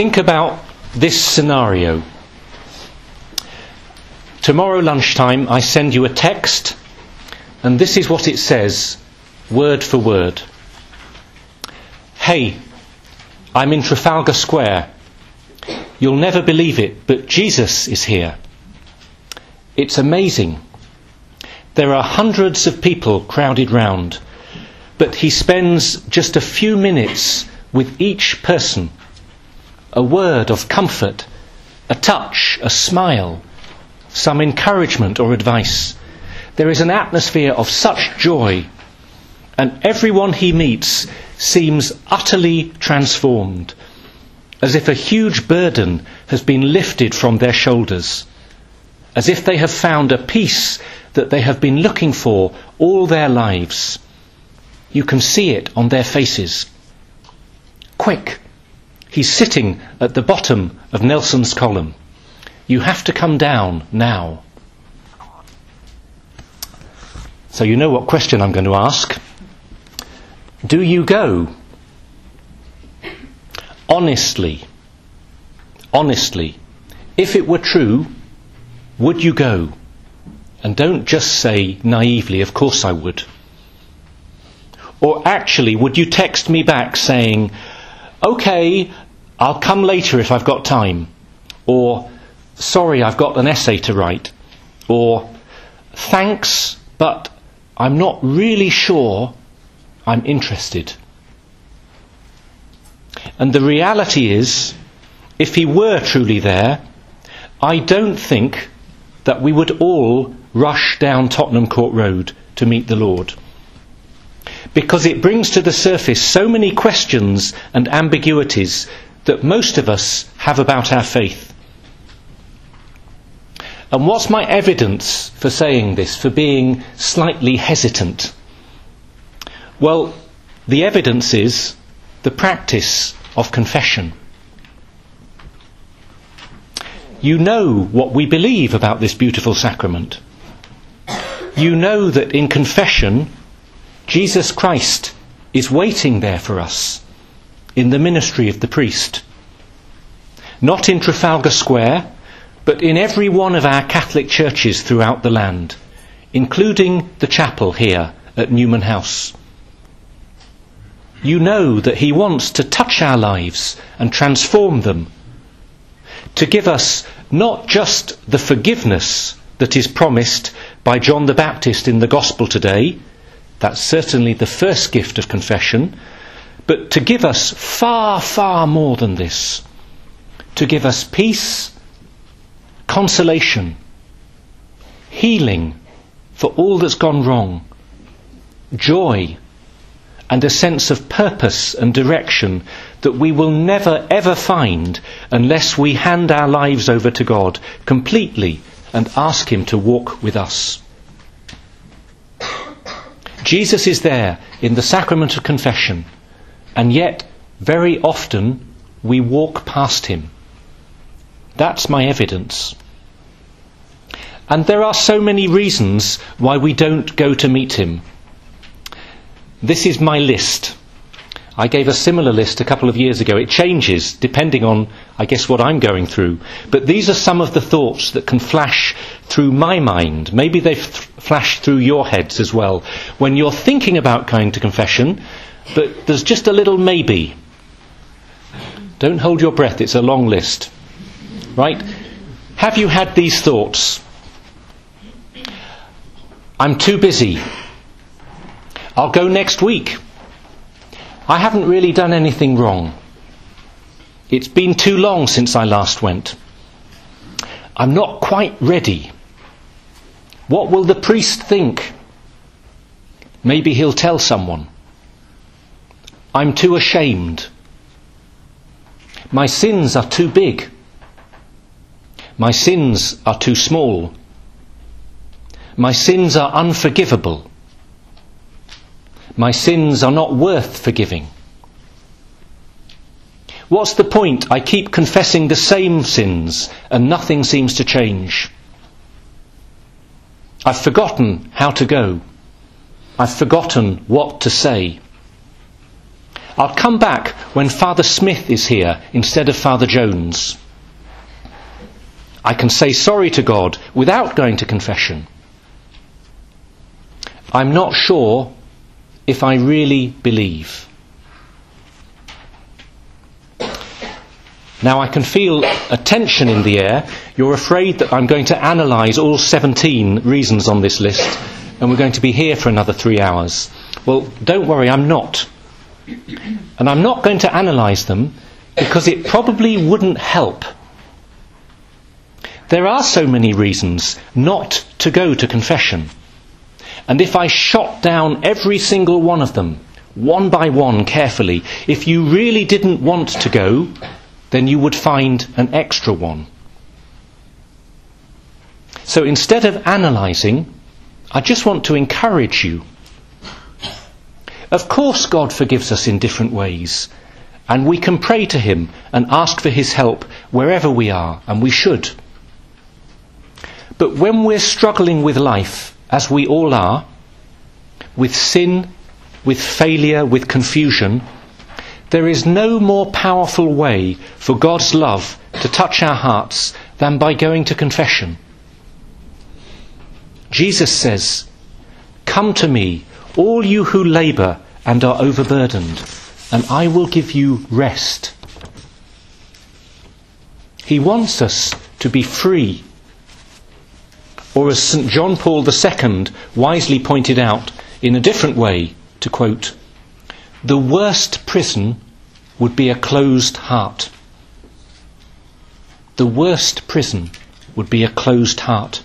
think about this scenario. Tomorrow lunchtime, I send you a text, and this is what it says, word for word. Hey, I'm in Trafalgar Square. You'll never believe it, but Jesus is here. It's amazing. There are hundreds of people crowded round, but he spends just a few minutes with each person. A word of comfort, a touch, a smile, some encouragement or advice. There is an atmosphere of such joy, and everyone he meets seems utterly transformed, as if a huge burden has been lifted from their shoulders, as if they have found a peace that they have been looking for all their lives. You can see it on their faces. Quick! He's sitting at the bottom of Nelson's column. You have to come down now. So you know what question I'm going to ask. Do you go? Honestly. Honestly. If it were true, would you go? And don't just say naively, of course I would. Or actually, would you text me back saying, okay, I'll come later if I've got time? Or, sorry, I've got an essay to write? Or, thanks, but I'm not really sure I'm interested. And the reality is, if he were truly there, I don't think that we would all rush down Tottenham Court Road to meet the Lord. Because it brings to the surface so many questions and ambiguities that most of us have about our faith. And what's my evidence for saying this, for being slightly hesitant? Well, the evidence is the practice of confession. You know what we believe about this beautiful sacrament. You know that in confession, Jesus Christ is waiting there for us in the ministry of the priest. Not in Trafalgar Square, but in every one of our Catholic churches throughout the land, including the chapel here at Newman House. You know that He wants to touch our lives and transform them, to give us not just the forgiveness that is promised by John the Baptist in the Gospel today, that's certainly the first gift of confession, but to give us far, far more than this. To give us peace, consolation, healing for all that's gone wrong, joy, and a sense of purpose and direction that we will never ever find unless we hand our lives over to God completely and ask Him to walk with us. Jesus is there in the sacrament of confession, and yet very often we walk past Him. That's my evidence. And there are so many reasons why we don't go to meet Him. This is my list. I gave a similar list a couple of years ago. It changes depending on, I guess, what I'm going through. But these are some of the thoughts that can flash through my mind. Maybe they've th- flashed through your heads as well. When you're thinking about going to confession, but there's just a little maybe. Don't hold your breath, it's a long list. Right? Have you had these thoughts? I'm too busy. I'll go next week. I haven't really done anything wrong. It's been too long since I last went. I'm not quite ready. What will the priest think? Maybe he'll tell someone. I'm too ashamed. My sins are too big. My sins are too small. My sins are unforgivable. My sins are not worth forgiving. What's the point? I keep confessing the same sins and nothing seems to change. I've forgotten how to go. I've forgotten what to say. I'll come back when Father Smith is here instead of Father Jones. I can say sorry to God without going to confession. I'm not sure if I really believe. Now I can feel a tension in the air. You're afraid that I'm going to analyse all 17 reasons on this list and we're going to be here for another three hours. Well, don't worry, I'm not. And I'm not going to analyse them because it probably wouldn't help. There are so many reasons not to go to confession. And if I shot down every single one of them, one by one, carefully, if you really didn't want to go, then you would find an extra one. So instead of analysing, I just want to encourage you. Of course, God forgives us in different ways, and we can pray to Him and ask for His help wherever we are, and we should. But when we're struggling with life, as we all are, with sin, with failure, with confusion, there is no more powerful way for God's love to touch our hearts than by going to confession. Jesus says, Come to me, all you who labour and are overburdened, and I will give you rest. He wants us to be free. Or as St. John Paul II wisely pointed out in a different way, to quote, the worst prison would be a closed heart. The worst prison would be a closed heart.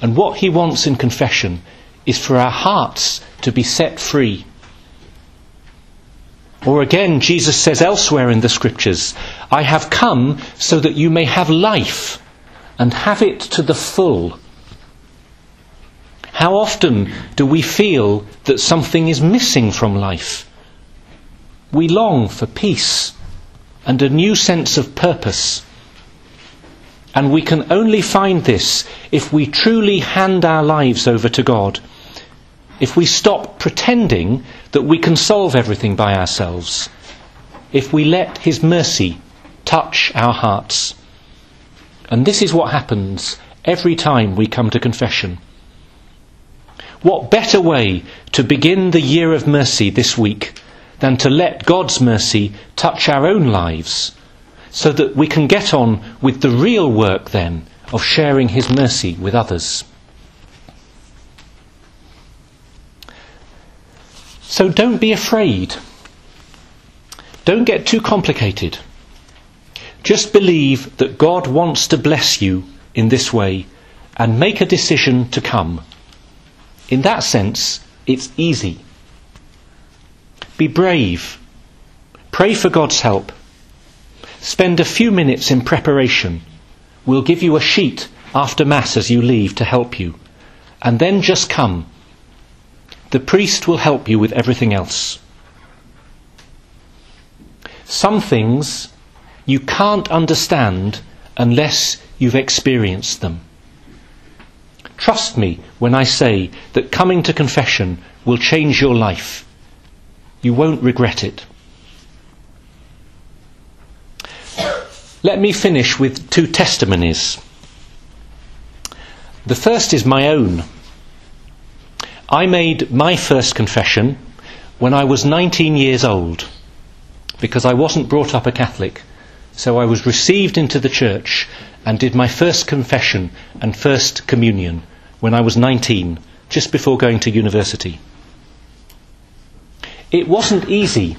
And what he wants in confession is for our hearts to be set free. Or again, Jesus says elsewhere in the scriptures, I have come so that you may have life and have it to the full. How often do we feel that something is missing from life? We long for peace and a new sense of purpose. And we can only find this if we truly hand our lives over to God. If we stop pretending that we can solve everything by ourselves. If we let His mercy touch our hearts. And this is what happens every time we come to confession. What better way to begin the year of mercy this week than to let God's mercy touch our own lives so that we can get on with the real work then of sharing His mercy with others? So don't be afraid. Don't get too complicated. Just believe that God wants to bless you in this way and make a decision to come. In that sense, it's easy. Be brave. Pray for God's help. Spend a few minutes in preparation. We'll give you a sheet after Mass as you leave to help you. And then just come. The priest will help you with everything else. Some things you can't understand unless you've experienced them. Trust me when I say that coming to confession will change your life. You won't regret it. Let me finish with two testimonies. The first is my own. I made my first confession when I was 19 years old because I wasn't brought up a Catholic. So I was received into the church and did my first confession and first communion when I was 19, just before going to university. It wasn't easy.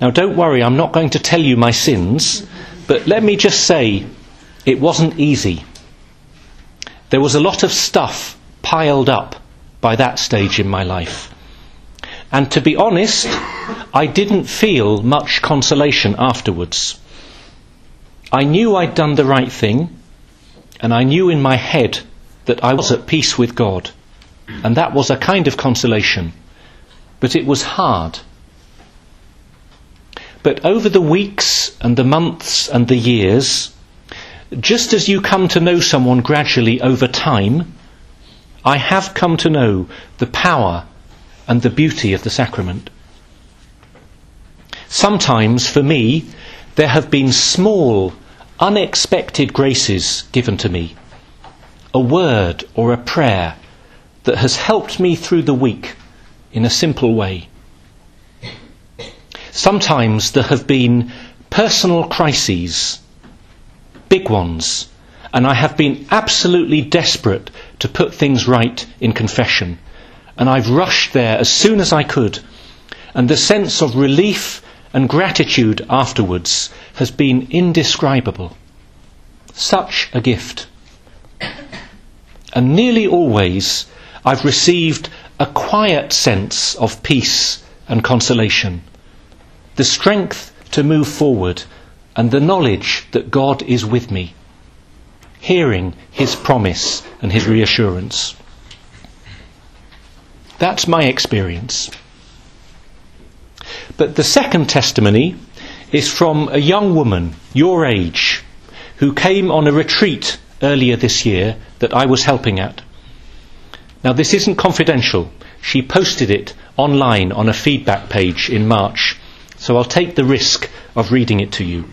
Now, don't worry, I'm not going to tell you my sins, but let me just say it wasn't easy. There was a lot of stuff piled up by that stage in my life. And to be honest, I didn't feel much consolation afterwards. I knew I'd done the right thing, and I knew in my head that I was at peace with God. And that was a kind of consolation. But it was hard. But over the weeks and the months and the years, just as you come to know someone gradually over time, I have come to know the power and the beauty of the sacrament. Sometimes, for me, there have been small, unexpected graces given to me. A word or a prayer that has helped me through the week in a simple way. Sometimes there have been personal crises, big ones, and I have been absolutely desperate to put things right in confession. And I've rushed there as soon as I could. And the sense of relief and gratitude afterwards has been indescribable. Such a gift. And nearly always I've received a quiet sense of peace and consolation, the strength to move forward, and the knowledge that God is with me, hearing His promise and His reassurance. That's my experience. But the second testimony is from a young woman, your age, who came on a retreat earlier this year that I was helping at. Now, this isn't confidential. She posted it online on a feedback page in March, so I'll take the risk of reading it to you.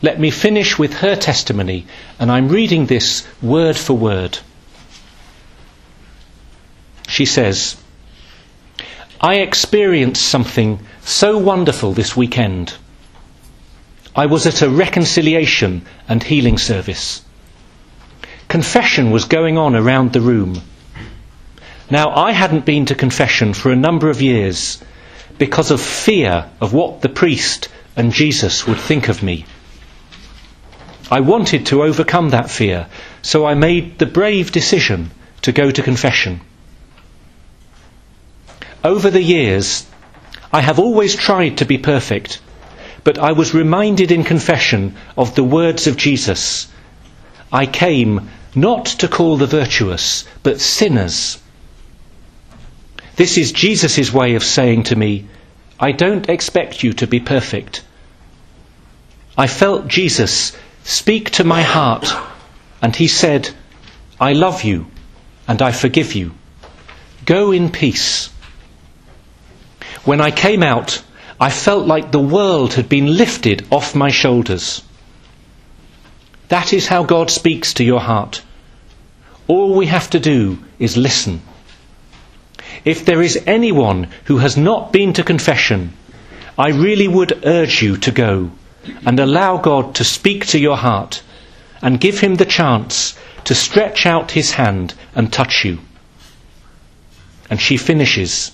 Let me finish with her testimony, and I'm reading this word for word. She says, I experienced something so wonderful this weekend. I was at a reconciliation and healing service. Confession was going on around the room. Now, I hadn't been to confession for a number of years because of fear of what the priest and Jesus would think of me. I wanted to overcome that fear, so I made the brave decision to go to confession. Over the years, I have always tried to be perfect, but I was reminded in confession of the words of Jesus. I came not to call the virtuous, but sinners. This is Jesus' way of saying to me, I don't expect you to be perfect. I felt Jesus speak to my heart, and he said, I love you and I forgive you. Go in peace. When I came out, I felt like the world had been lifted off my shoulders. That is how God speaks to your heart. All we have to do is listen. If there is anyone who has not been to confession, I really would urge you to go and allow God to speak to your heart and give him the chance to stretch out his hand and touch you. And she finishes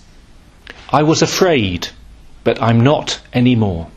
I was afraid, but I'm not anymore.